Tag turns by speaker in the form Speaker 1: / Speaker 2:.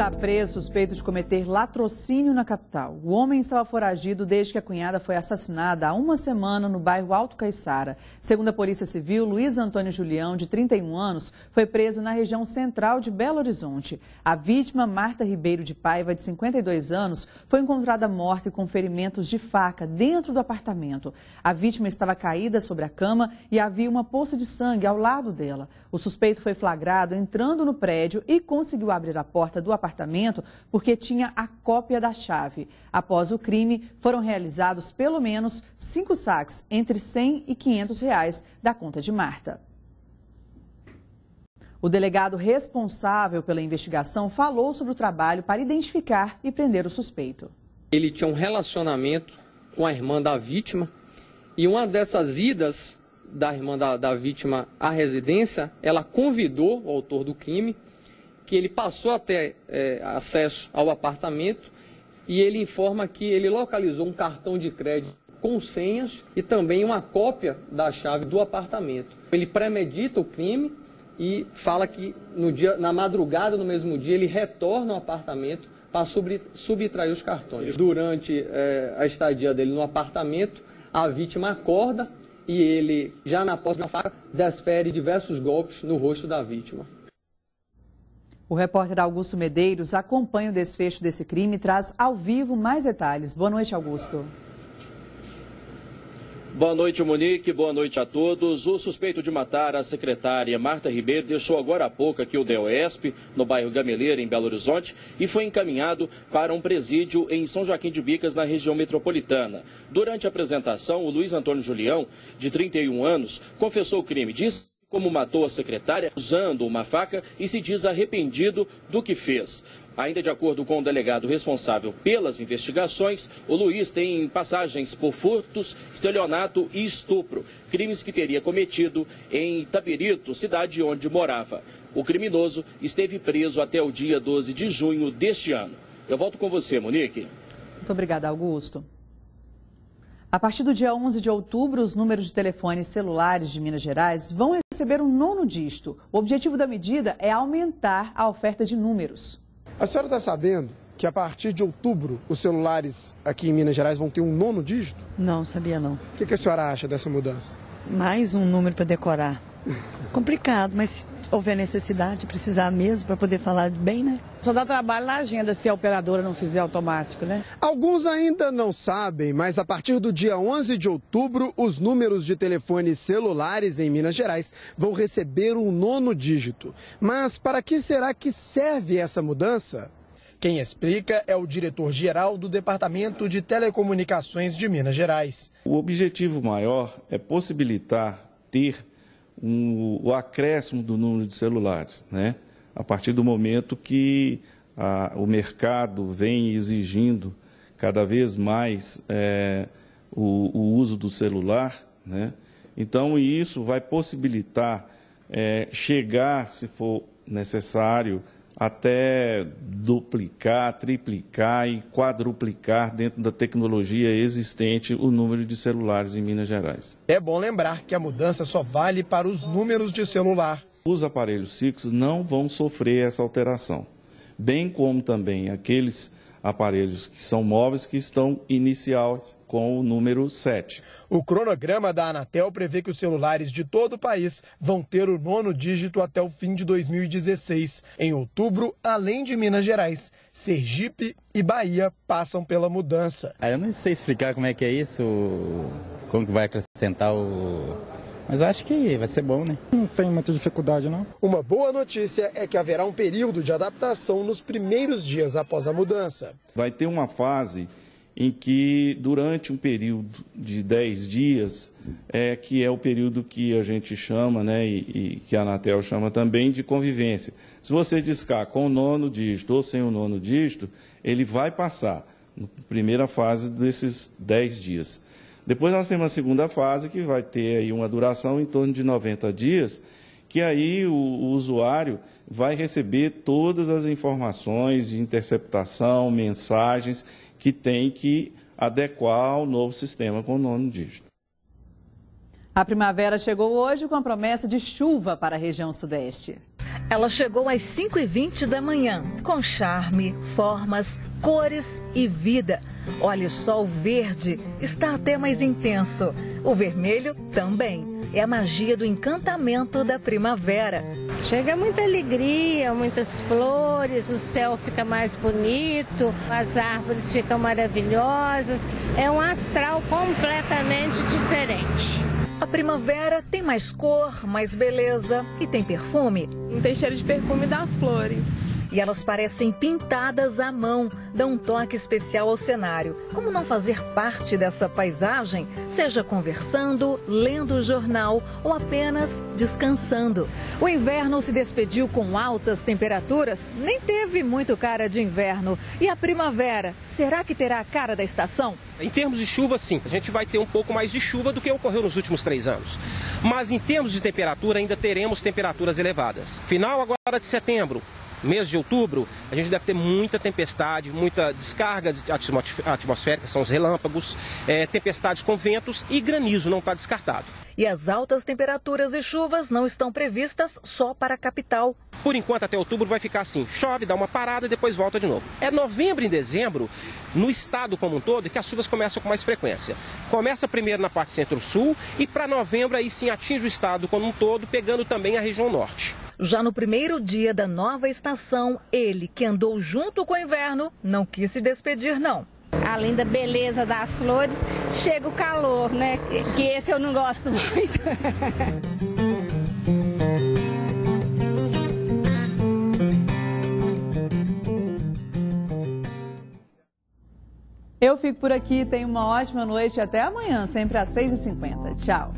Speaker 1: Está preso suspeito de cometer latrocínio na capital. O homem estava foragido desde que a cunhada foi assassinada há uma semana no bairro Alto Caiçara. Segundo a Polícia Civil, Luiz Antônio Julião, de 31 anos, foi preso na região central de Belo Horizonte. A vítima, Marta Ribeiro de Paiva, de 52 anos, foi encontrada morta e com ferimentos de faca dentro do apartamento. A vítima estava caída sobre a cama e havia uma poça de sangue ao lado dela. O suspeito foi flagrado entrando no prédio e conseguiu abrir a porta do apartamento apartamento porque tinha a cópia da chave. Após o crime, foram realizados pelo menos cinco saques entre 100 e 500 reais da conta de Marta. O delegado responsável pela investigação falou sobre o trabalho para identificar e prender o suspeito.
Speaker 2: Ele tinha um relacionamento com a irmã da vítima e uma dessas idas da irmã da, da vítima à residência, ela convidou o autor do crime que ele passou a ter é, acesso ao apartamento e ele informa que ele localizou um cartão de crédito com senhas e também uma cópia da chave do apartamento. Ele premedita o crime e fala que no dia, na madrugada no mesmo dia ele retorna ao apartamento para subtrair os cartões. Durante é, a estadia dele no apartamento, a vítima acorda e ele, já na posse da faca, desfere diversos golpes no rosto da vítima.
Speaker 1: O repórter Augusto Medeiros acompanha o desfecho desse crime e traz ao vivo mais detalhes. Boa noite, Augusto.
Speaker 3: Boa noite, Monique. Boa noite a todos. O suspeito de matar a secretária Marta Ribeiro deixou agora há pouco aqui o DOESP, no bairro Gameleira, em Belo Horizonte, e foi encaminhado para um presídio em São Joaquim de Bicas, na região metropolitana. Durante a apresentação, o Luiz Antônio Julião, de 31 anos, confessou o crime. Disse como matou a secretária usando uma faca e se diz arrependido do que fez. Ainda de acordo com o delegado responsável pelas investigações, o Luiz tem passagens por furtos, estelionato e estupro, crimes que teria cometido em Itabirito, cidade onde morava. O criminoso esteve preso até o dia 12 de junho deste ano. Eu volto com você, Monique.
Speaker 1: Muito obrigada, Augusto. A partir do dia 11 de outubro, os números de telefones celulares de Minas Gerais vão receber um nono dígito. O objetivo da medida é aumentar a oferta de números.
Speaker 4: A senhora está sabendo que a partir de outubro os celulares aqui em Minas Gerais vão ter um nono dígito?
Speaker 5: Não, sabia não.
Speaker 4: O que, que a senhora acha dessa mudança?
Speaker 5: Mais um número para decorar. Complicado, mas houver necessidade, precisar mesmo para poder falar bem, né?
Speaker 6: Só dá trabalho na agenda se a operadora não fizer automático, né?
Speaker 4: Alguns ainda não sabem, mas a partir do dia 11 de outubro, os números de telefones celulares em Minas Gerais vão receber um nono dígito. Mas para que será que serve essa mudança? Quem explica é o diretor-geral do Departamento de Telecomunicações de Minas Gerais.
Speaker 7: O objetivo maior é possibilitar ter um, o acréscimo do número de celulares, né? a partir do momento que a, o mercado vem exigindo cada vez mais é, o, o, uso do celular. Né? Então, isso vai possibilitar é, chegar, se for necessário, até duplicar, triplicar e quadruplicar dentro da tecnologia existente o número de celulares em Minas Gerais.
Speaker 4: É bom lembrar que a mudança só vale para os números de celular.
Speaker 7: Os aparelhos fixos não vão sofrer essa alteração, bem como também aqueles aparelhos que são móveis que estão iniciais com o número 7.
Speaker 4: O cronograma da Anatel prevê que os celulares de todo o país vão ter o nono dígito até o fim de 2016. Em outubro, além de Minas Gerais, Sergipe e Bahia passam pela mudança.
Speaker 8: Eu não sei explicar como é que é isso, como que vai acrescentar o mas acho que vai ser bom, né?
Speaker 9: Não tem muita dificuldade, não.
Speaker 4: Uma boa notícia é que haverá um período de adaptação nos primeiros dias após a mudança.
Speaker 7: Vai ter uma fase em que, durante um período de 10 dias, é, que é o período que a gente chama, né, e, e, que a Anatel chama também, de convivência. Se você discar com o nono dígito ou sem o nono dígito, ele vai passar na primeira fase desses 10 dias. Depois nós temos a segunda fase, que vai ter aí uma duração em torno de 90 dias, que aí o, o usuário vai receber todas as informações de interceptação, mensagens que tem que adequar ao novo sistema com o nono dígito.
Speaker 1: A primavera chegou hoje com a promessa de chuva para a região sudeste.
Speaker 10: Ela chegou às 5h20 da manhã, com charme, formas, cores e vida. Olha só, o verde está até mais intenso. O vermelho também. É a magia do encantamento da primavera.
Speaker 11: Chega muita alegria, muitas flores, o céu fica mais bonito, as árvores ficam maravilhosas. É um astral completamente diferente.
Speaker 10: A primavera tem mais cor, mais beleza e tem perfume.
Speaker 12: Não tem cheiro de perfume das flores.
Speaker 10: E elas parecem pintadas à mão, dão um toque especial ao cenário. Como não fazer parte dessa paisagem, seja conversando, lendo o jornal ou apenas descansando? O inverno se despediu com altas temperaturas, nem teve muito cara de inverno. E a primavera, será que terá a cara da estação?
Speaker 13: Em termos de chuva, sim, a gente vai ter um pouco mais de chuva do que ocorreu nos últimos três anos. Mas em termos de temperatura, ainda teremos temperaturas elevadas. Final agora de setembro, mês de outubro, a gente deve ter muita tempestade, muita descarga atmosférica, são os relâmpagos, é, tempestades com ventos e granizo não está descartado.
Speaker 10: E as altas temperaturas e chuvas não estão previstas só para a capital.
Speaker 13: Por enquanto, até outubro vai ficar assim: chove, dá uma parada e depois volta de novo. É novembro e dezembro, no estado como um todo, que as chuvas começam com mais frequência. Começa primeiro na parte centro-sul e para novembro aí sim atinge o estado como um todo, pegando também a região norte.
Speaker 10: Já no primeiro dia da nova estação, ele, que andou junto com o inverno, não quis se despedir, não.
Speaker 11: Além da beleza das flores, chega o calor, né? Que esse eu não gosto muito.
Speaker 1: Eu fico por aqui, tenha uma ótima noite até amanhã, sempre às 6h50. Tchau.